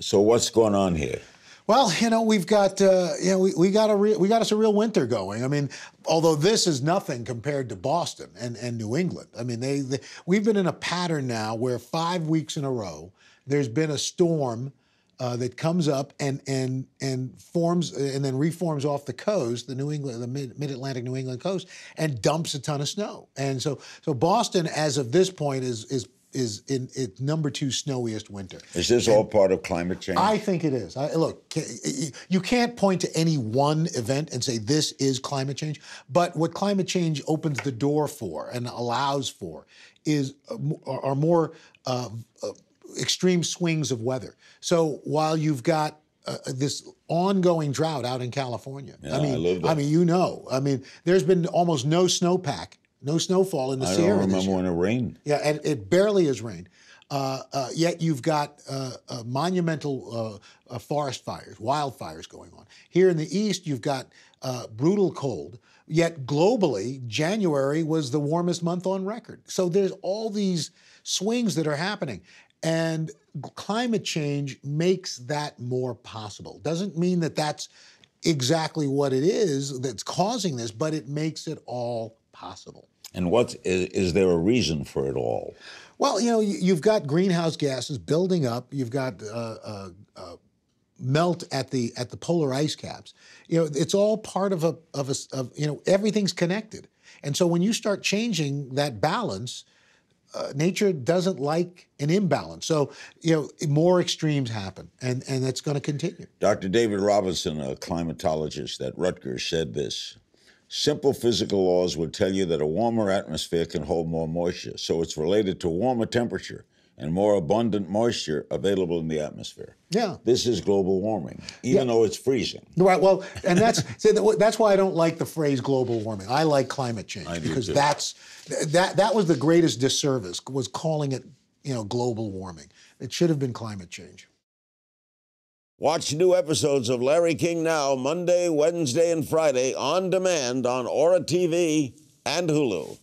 So what's going on here? Well, you know, we've got uh, you know we, we got a re- we got us a real winter going. I mean, although this is nothing compared to Boston and, and New England. I mean, they, they we've been in a pattern now where five weeks in a row there's been a storm uh, that comes up and and and forms and then reforms off the coast, the New England, the mid Atlantic New England coast, and dumps a ton of snow. And so so Boston, as of this point, is is is in its number two snowiest winter. Is this and all part of climate change? I think it is. I, look, you can't point to any one event and say this is climate change. But what climate change opens the door for and allows for is uh, are more uh, uh, extreme swings of weather. So while you've got uh, this ongoing drought out in California. Yeah, I mean, I, I, mean, you know, I mean, there's been almost no snowpack no snowfall in the I Sierra. I don't remember when it rained. Yeah, and it barely has rained. Uh, uh, yet you've got uh, uh monumental uh, uh, forest fires, wildfires going on. Here in the east, you've got brutal cold. Yet globally, January was the warmest month on record. So there's all these swings that are happening. And climate change makes that more possible. Doesn't mean that that's exactly what it is that's causing this, but it makes it all possible. And what is, is there a reason for it all? Well, you know, you've got greenhouse gases building up. You've got uh, uh, uh, melt at the at the polar ice caps. You know, it's all part of a of a of, you know everything's connected. And so when you start changing that balance, uh, nature doesn't like an imbalance. So, you know, more extremes happen, and, and that's going to continue. Dr. David Robinson, a climatologist at Rutgers, said this Simple physical laws would tell you that a warmer atmosphere can hold more moisture, so it's related to warmer temperature and more abundant moisture available in the atmosphere. Yeah. This is global warming, even yeah. though it's freezing. Right. Well, and that's that's why I don't like the phrase global warming. I like climate change I because that's that that was the greatest disservice was calling it, you know, global warming. It should have been climate change. Watch new episodes of Larry King Now Monday, Wednesday, and Friday on demand on Ora TV and Hulu.